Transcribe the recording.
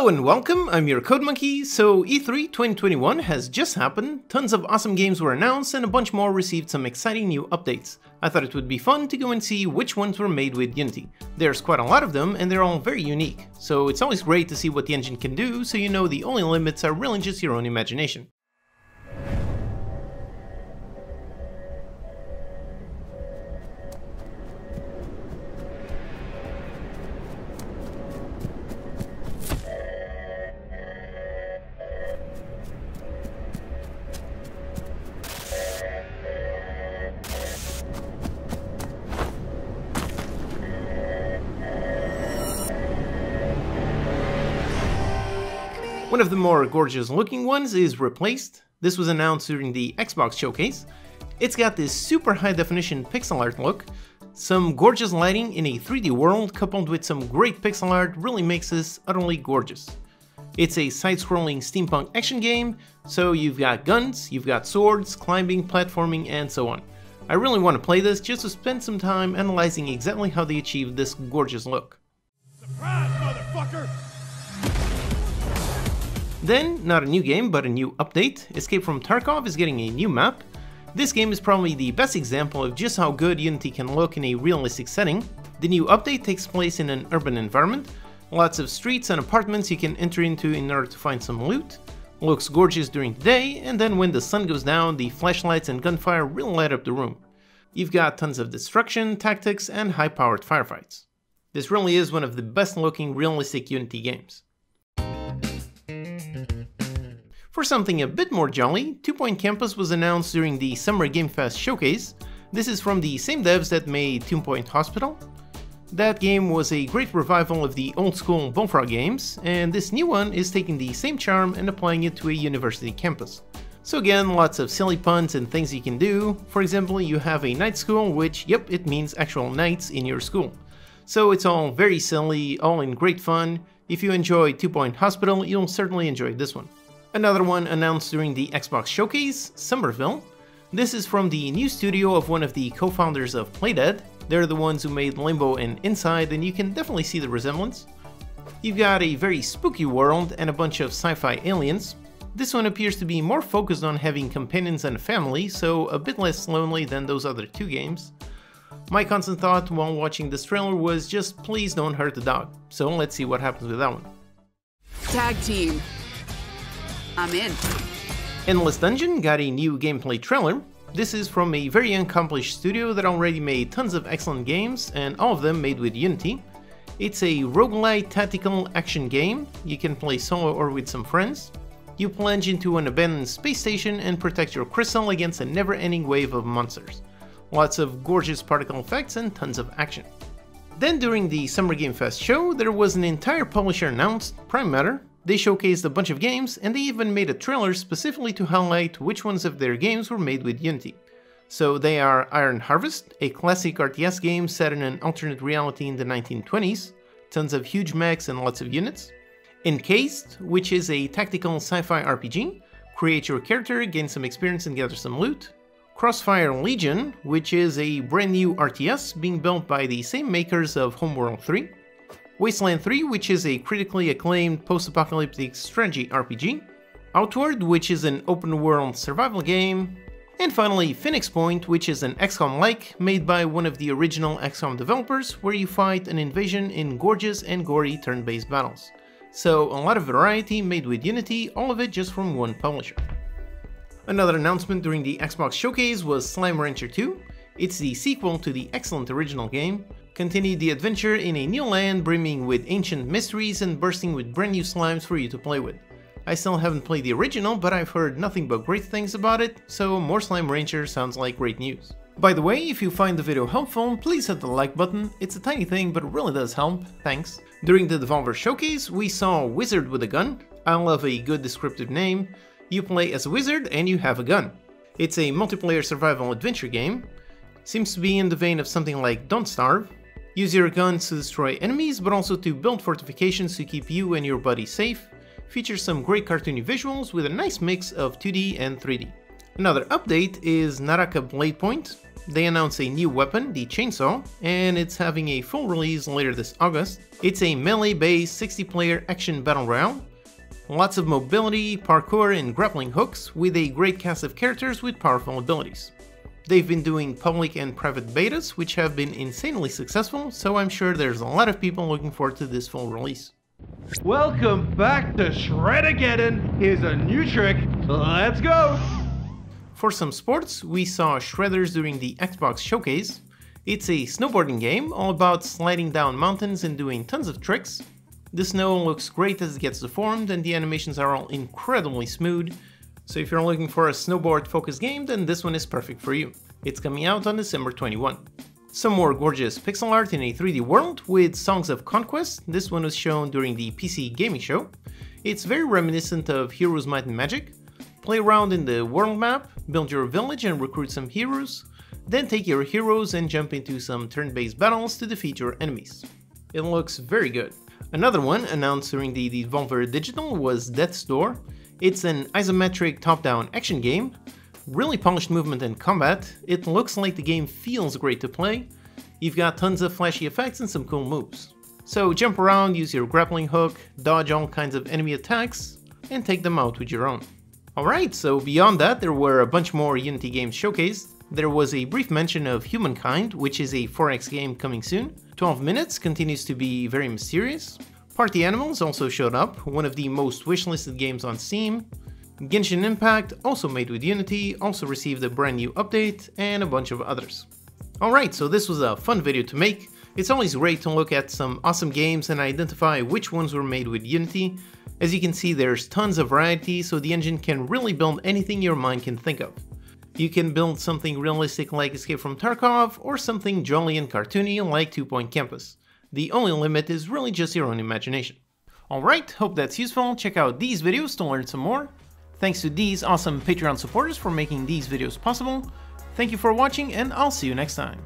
Hello and welcome, I'm your Code Monkey. So E3 2021 has just happened, tons of awesome games were announced and a bunch more received some exciting new updates. I thought it would be fun to go and see which ones were made with Unity. There's quite a lot of them and they're all very unique, so it's always great to see what the engine can do so you know the only limits are really just your own imagination. One of the more gorgeous looking ones is replaced. This was announced during the Xbox showcase. It's got this super high definition pixel art look. Some gorgeous lighting in a 3D world coupled with some great pixel art really makes this utterly gorgeous. It's a side-scrolling steampunk action game, so you've got guns, you've got swords, climbing, platforming, and so on. I really want to play this just to spend some time analyzing exactly how they achieved this gorgeous look. Then, not a new game, but a new update, Escape from Tarkov is getting a new map. This game is probably the best example of just how good Unity can look in a realistic setting. The new update takes place in an urban environment, lots of streets and apartments you can enter into in order to find some loot. Looks gorgeous during the day, and then when the sun goes down, the flashlights and gunfire really light up the room. You've got tons of destruction, tactics, and high-powered firefights. This really is one of the best looking realistic Unity games. For something a bit more jolly, Two Point Campus was announced during the Summer Game Fest showcase. This is from the same devs that made Two Point Hospital. That game was a great revival of the old school Bullfrog games, and this new one is taking the same charm and applying it to a university campus. So again, lots of silly puns and things you can do. For example, you have a night school, which, yep, it means actual nights in your school. So it's all very silly, all in great fun. If you enjoy Two Point Hospital, you'll certainly enjoy this one. Another one announced during the Xbox showcase, Somerville. This is from the new studio of one of the co-founders of Playdead. They're the ones who made Limbo and Inside, and you can definitely see the resemblance. You've got a very spooky world and a bunch of sci-fi aliens. This one appears to be more focused on having companions and a family, so a bit less lonely than those other two games. My constant thought while watching this trailer was just please don't hurt the dog, so let's see what happens with that one. Tag team, I'm in. Endless Dungeon got a new gameplay trailer. This is from a very accomplished studio that already made tons of excellent games, and all of them made with Unity. It's a roguelite tactical action game. You can play solo or with some friends. You plunge into an abandoned space station and protect your crystal against a never-ending wave of monsters. Lots of gorgeous particle effects and tons of action. Then during the Summer Game Fest show, there was an entire publisher announced, Prime Matter, they showcased a bunch of games and they even made a trailer specifically to highlight which ones of their games were made with Unity. So they are Iron Harvest, a classic RTS game set in an alternate reality in the 1920s, tons of huge mechs and lots of units. Encased, which is a tactical sci-fi RPG, create your character, gain some experience and gather some loot. Crossfire Legion, which is a brand new RTS being built by the same makers of Homeworld 3. Wasteland 3, which is a critically acclaimed post-apocalyptic strategy RPG, Outward, which is an open-world survival game, and finally Phoenix Point, which is an XCOM-like made by one of the original XCOM developers, where you fight an invasion in gorgeous and gory turn-based battles. So a lot of variety made with Unity, all of it just from one publisher. Another announcement during the Xbox showcase was Slime Rancher 2. It's the sequel to the excellent original game, Continue the adventure in a new land brimming with ancient mysteries and bursting with brand new slimes for you to play with. I still haven't played the original, but I've heard nothing but great things about it, so more Slime Rancher sounds like great news. By the way, if you find the video helpful, please hit the like button, it's a tiny thing but it really does help, thanks. During the Devolver Showcase, we saw Wizard with a Gun, I love a good descriptive name. You play as a wizard and you have a gun. It's a multiplayer survival adventure game, seems to be in the vein of something like Don't Starve, Use your guns to destroy enemies, but also to build fortifications to keep you and your buddy safe. Features some great cartoony visuals with a nice mix of 2D and 3D. Another update is Naraka Bladepoint. They announced a new weapon, the Chainsaw, and it's having a full release later this August. It's a melee-based 60-player action battle royale. Lots of mobility, parkour, and grappling hooks, with a great cast of characters with powerful abilities. They've been doing public and private betas, which have been insanely successful, so I'm sure there's a lot of people looking forward to this full release. Welcome back to Shredageddon! Here's a new trick, let's go! For some sports, we saw Shredders during the Xbox showcase. It's a snowboarding game, all about sliding down mountains and doing tons of tricks. The snow looks great as it gets deformed and the animations are all incredibly smooth, so if you're looking for a snowboard focused game, then this one is perfect for you. It's coming out on December 21. Some more gorgeous pixel art in a 3D world with Songs of Conquest, this one was shown during the PC Gaming Show. It's very reminiscent of Heroes Might and Magic. Play around in the world map, build your village and recruit some heroes, then take your heroes and jump into some turn-based battles to defeat your enemies. It looks very good. Another one announced during the Devolver Digital was Death's Door. It's an isometric top-down action game, really polished movement and combat, it looks like the game feels great to play, you've got tons of flashy effects and some cool moves. So jump around, use your grappling hook, dodge all kinds of enemy attacks, and take them out with your own. Alright, so beyond that there were a bunch more Unity games showcased. There was a brief mention of Humankind, which is a 4X game coming soon. 12 Minutes continues to be very mysterious. Party Animals also showed up, one of the most wishlisted games on Steam. Genshin Impact, also made with Unity, also received a brand new update, and a bunch of others. Alright, so this was a fun video to make. It's always great to look at some awesome games and identify which ones were made with Unity. As you can see, there's tons of variety, so the engine can really build anything your mind can think of. You can build something realistic like Escape from Tarkov, or something jolly and cartoony like Two Point Campus. The only limit is really just your own imagination. Alright, hope that's useful, check out these videos to learn some more. Thanks to these awesome Patreon supporters for making these videos possible. Thank you for watching and I'll see you next time.